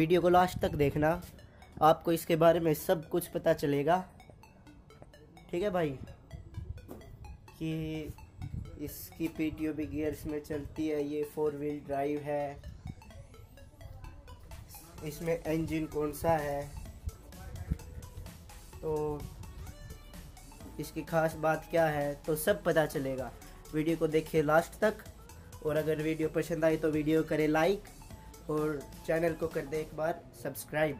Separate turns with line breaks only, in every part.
Video को last तक देखना। आपको इसके बारे में सब कुछ पता चलेगा। ठीक है भाई? कि इसकी P T O B gears में चलती है, ये फोर व्हील ड्राइव है। इसमें इंजन कौन सा है? तो इसकी खास बात क्या है तो सब पता चलेगा। वीडियो को देखिए लास्ट तक। और अगर वीडियो पसंद आई तो वीडियो करें लाइक और चैनल को कर दे एक बार सब्सक्राइब।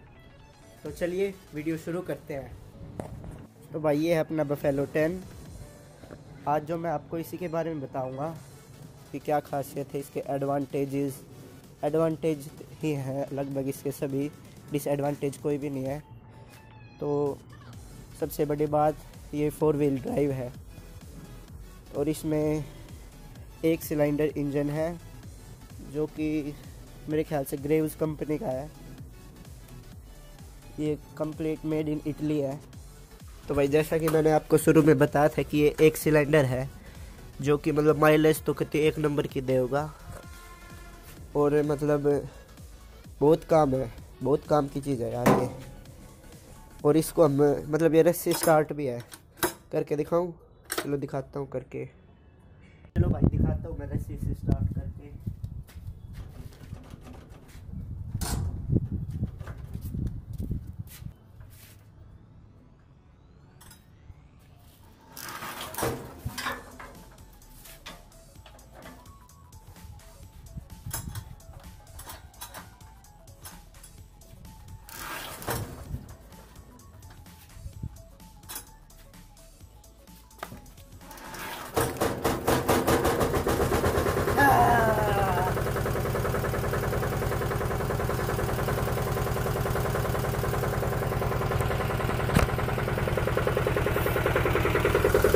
तो चलिए, वीडियो शुरू करते हैं। तो भाई, ये है अपना बफेलो टेन आज जो मैं आपको इसी के बारे में बताऊँगा कि क्या खासियत है इसके एडवांटेजेस एडवांटेज ही हैं, लगभग इसके सभी डिसएडवांटेज कोई भी नहीं है। तो सबसे बड़ी बात, ये फोर व्हील ड्राइव है। और इसमें एक सिलेंडर इंजन है, जो कि मेरे ख्याल से ग्रेव्स कंपनी का है। ये कंप्लीट मेड इन इटली है। तो भाई, जैसा कि मैंने आपको शुरू में बताया था कि ये एक सिलेंडर है, जो कि मतलब माइलेज तो कहते एक नंबर की देगा। और मतलब बहुत काम है, बहुत काम की चीज़ है यार ये। और इसको हम मतलब ये रस्सी स्टार्ट भी है। करके दिखाऊँ? चलो दिखाता हूँ करके। चलो भाई, दिखाता हूँ मैं रस्सी से स्टार्ट करके।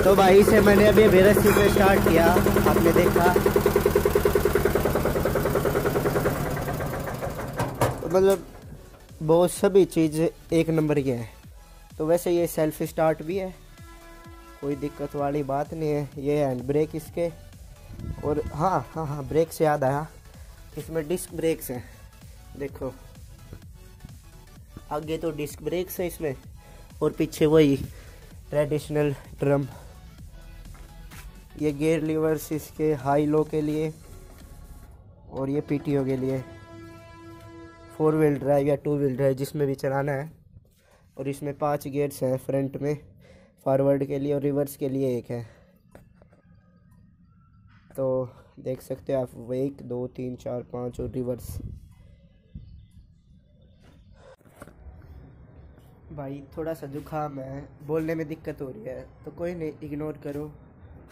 तो भाई से मैंने अभी बेरसी से स्टार्ट किया। आपने देखा। तो मतलब बहुत सभी चीज़ एक नंबर की है। तो वैसे ये सेल्फ स्टार्ट भी है। कोई दिक्कत वाली बात नहीं है। ये हैंड ब्रेक इसके। और हाँ हाँ हाँ ब्रेक से याद आया। इसमें डिस्क ब्रेक्स हैं। देखो। आगे तो डिस्क ब्रेक्स है इसमें। और पीछे वही ट्रेडिशनल ड्रम ये गेयर लीवर्स इसके हाई लो के लिए और ये पीटीओ के लिए। फोर व्हील ड्राइव या टू व्हील ड्राइव जिसमें भी चलाना है। और इसमें पाँच गेयर्स हैं फ्रंट में फॉरवर्ड के लिए और रिवर्स के लिए एक है। तो देख सकते हैं आप एक दो, तीन, चार, पाँच और रिवर्स भाई, थोड़ा सा जुकाम है, बोलने में दिक्कत हो रही है तो कोई नहीं इग्नोर करो।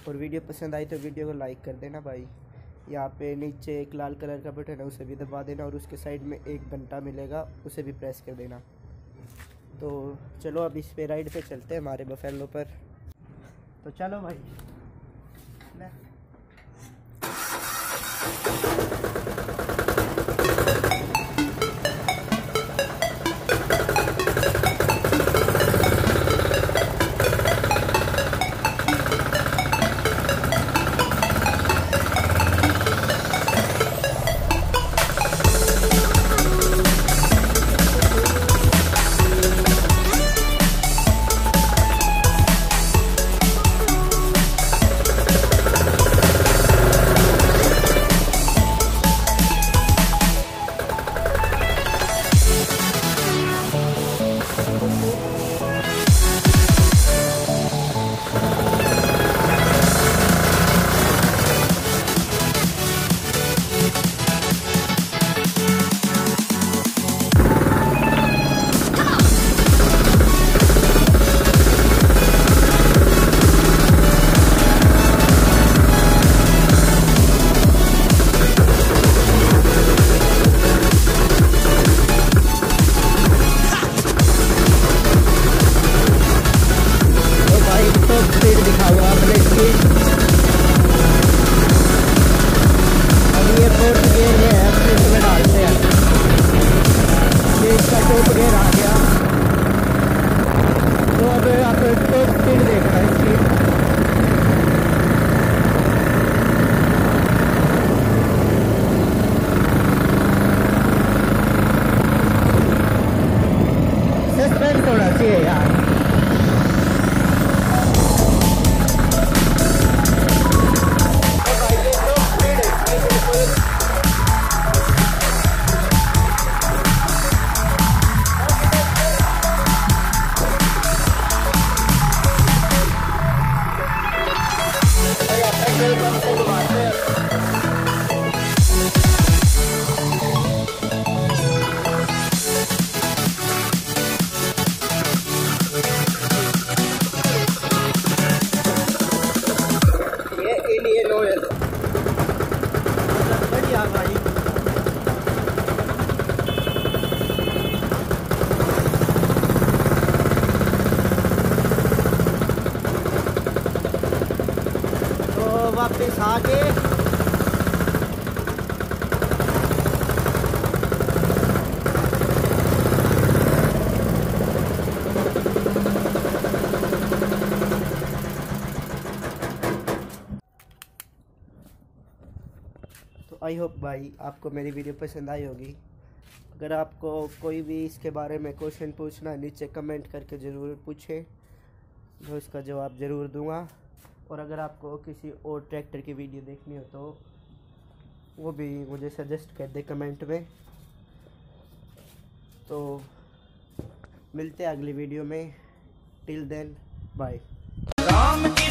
और वीडियो पसंद आई तो वीडियो को लाइक कर देना भाई। यहाँ पे नीचे एक लाल कलर का बटन है, उसे भी दबा देना और उसके साइड में एक घंटा मिलेगा, उसे भी प्रेस कर देना। तो चलो अब इस पे राइड पे चलते हैं हमारे बफेलो पर। तो चलो भाई आगे तो आई होप भाई आपको मेरी वीडियो पसंद आई होगी। अगर आपको कोई भी इसके बारे में क्वेश्चन पूछना है, नीचे कमेंट करके ज़रूर पूछें। मैं उसका जवाब ज़रूर दूँगा। और अगर आपको किसी और ट्रैक्टर की वीडियो देखनी हो तो वो भी मुझे सजेस्ट कर दे कमेंट में तो मिलते हैं अगली वीडियो में। टिल देन बाय राम की